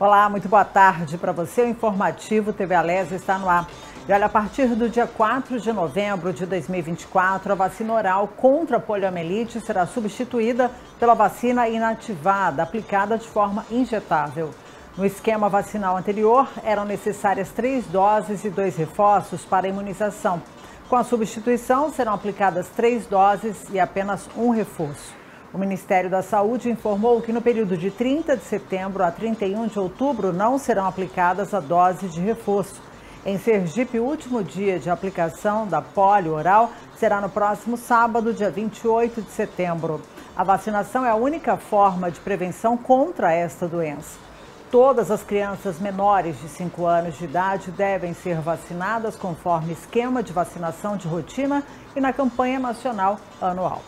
Olá, muito boa tarde para você. O informativo TV Alésio está no ar. E olha, a partir do dia 4 de novembro de 2024, a vacina oral contra a poliomielite será substituída pela vacina inativada, aplicada de forma injetável. No esquema vacinal anterior, eram necessárias três doses e dois reforços para a imunização. Com a substituição, serão aplicadas três doses e apenas um reforço. O Ministério da Saúde informou que no período de 30 de setembro a 31 de outubro não serão aplicadas a dose de reforço. Em Sergipe, o último dia de aplicação da polio oral será no próximo sábado, dia 28 de setembro. A vacinação é a única forma de prevenção contra esta doença. Todas as crianças menores de 5 anos de idade devem ser vacinadas conforme esquema de vacinação de rotina e na campanha nacional anual.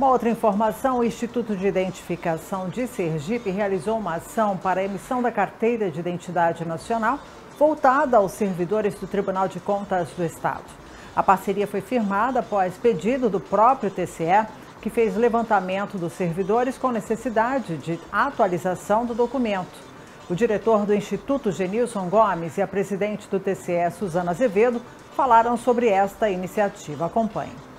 Uma outra informação: o Instituto de Identificação de Sergipe realizou uma ação para a emissão da carteira de identidade nacional voltada aos servidores do Tribunal de Contas do Estado. A parceria foi firmada após pedido do próprio TCE, que fez levantamento dos servidores com necessidade de atualização do documento. O diretor do Instituto, Genilson Gomes, e a presidente do TCE, Suzana Azevedo, falaram sobre esta iniciativa. Acompanhe.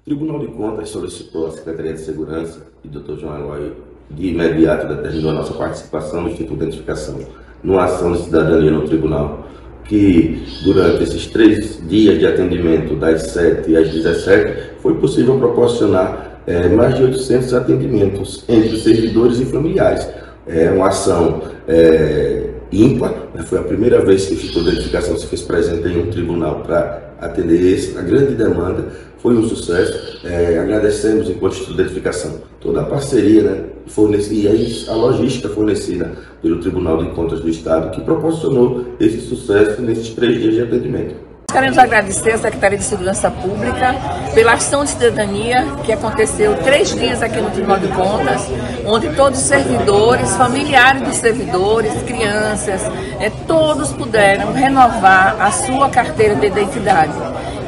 O Tribunal de Contas solicitou à Secretaria de Segurança e Dr. João Eloy de imediato determinou a nossa participação no Instituto de Identificação numa ação de cidadania no Tribunal, que durante esses três dias de atendimento, das 7 às 17, foi possível proporcionar é, mais de 800 atendimentos entre servidores e familiares. É uma ação é, ímpar, né? foi a primeira vez que o Instituto de Identificação se fez presente em um tribunal para atender esse, a grande demanda, foi um sucesso. É, agradecemos, enquanto Instituto de Identificação, toda a parceria né, fornecida, e a logística fornecida pelo Tribunal de Contas do Estado, que proporcionou esse sucesso nesses três dias de atendimento. Queremos agradecer à Secretaria de Segurança Pública pela ação de cidadania que aconteceu três dias aqui no Tribunal de Contas, onde todos os servidores, familiares dos servidores, crianças, é, todos puderam renovar a sua carteira de identidade.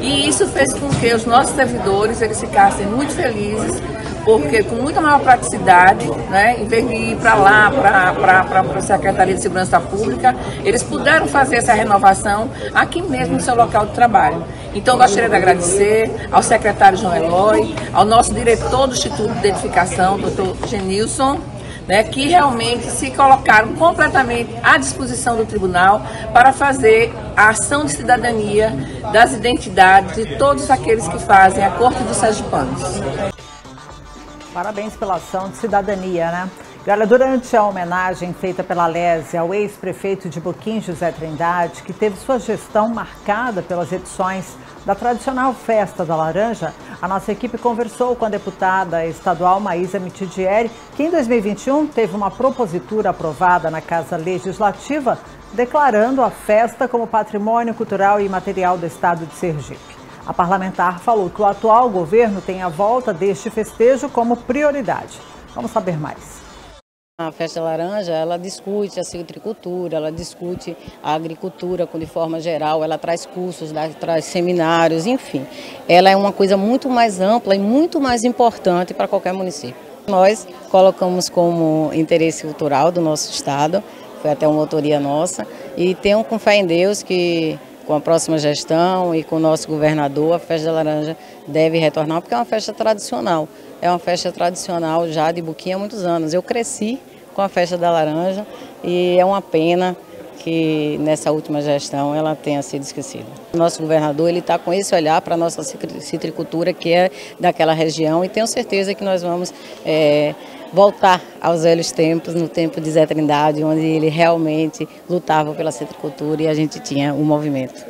E isso fez com que os nossos servidores eles ficassem muito felizes porque com muita maior praticidade, né, em vez de ir para lá, para a Secretaria de Segurança Pública, eles puderam fazer essa renovação aqui mesmo no seu local de trabalho. Então, gostaria de agradecer ao secretário João Eloy, ao nosso diretor do Instituto de Identificação, doutor Genilson, né, que realmente se colocaram completamente à disposição do tribunal para fazer a ação de cidadania das identidades de todos aqueles que fazem a Corte dos Sergipanos. Parabéns pela ação de cidadania, né? Olha, durante a homenagem feita pela Lésia ao ex-prefeito de Boquim, José Trindade, que teve sua gestão marcada pelas edições da tradicional Festa da Laranja, a nossa equipe conversou com a deputada estadual Maísa Mitidieri, que em 2021 teve uma propositura aprovada na Casa Legislativa declarando a festa como patrimônio cultural e imaterial do estado de Sergipe. A parlamentar falou que o atual governo tem a volta deste festejo como prioridade. Vamos saber mais. A Festa Laranja, ela discute a silvicultura, ela discute a agricultura de forma geral, ela traz cursos, traz seminários, enfim. Ela é uma coisa muito mais ampla e muito mais importante para qualquer município. Nós colocamos como interesse cultural do nosso estado, foi até uma autoria nossa, e tenho com fé em Deus que com a próxima gestão e com o nosso governador, a festa da laranja deve retornar, porque é uma festa tradicional. É uma festa tradicional já de Buquinha há muitos anos. Eu cresci com a festa da laranja e é uma pena que nessa última gestão ela tenha sido esquecida. Nosso governador ele está com esse olhar para a nossa citricultura que é daquela região e tenho certeza que nós vamos é, voltar aos velhos tempos, no tempo de Zé Trindade, onde ele realmente lutava pela citricultura e a gente tinha o um movimento.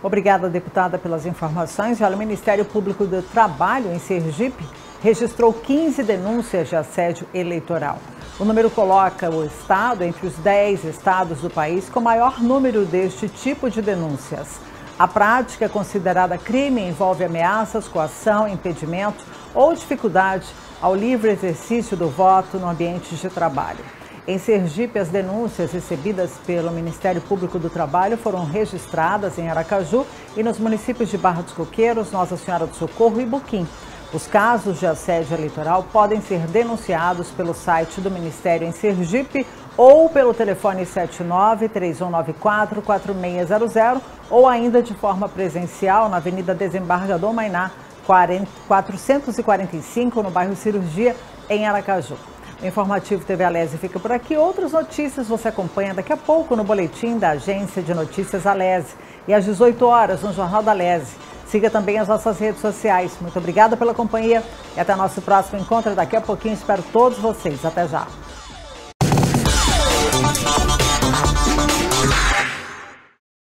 Obrigada, deputada, pelas informações. o Ministério Público do Trabalho em Sergipe registrou 15 denúncias de assédio eleitoral. O número coloca o estado entre os 10 estados do país com maior número deste tipo de denúncias. A prática considerada crime envolve ameaças, coação, impedimento ou dificuldade ao livre exercício do voto no ambiente de trabalho. Em Sergipe, as denúncias recebidas pelo Ministério Público do Trabalho foram registradas em Aracaju e nos municípios de Barra dos Coqueiros, Nossa Senhora do Socorro e Buquim. Os casos de assédio eleitoral podem ser denunciados pelo site do Ministério em Sergipe ou pelo telefone 79 3194 4600 ou ainda de forma presencial na Avenida Desembargador Mainá 445 no bairro Cirurgia em Aracaju. O informativo TV Alese fica por aqui. Outras notícias você acompanha daqui a pouco no boletim da Agência de Notícias Alese e às 18 horas no Jornal da Alese. Siga também as nossas redes sociais. Muito obrigada pela companhia e até nosso próximo encontro daqui a pouquinho. Espero todos vocês. Até já.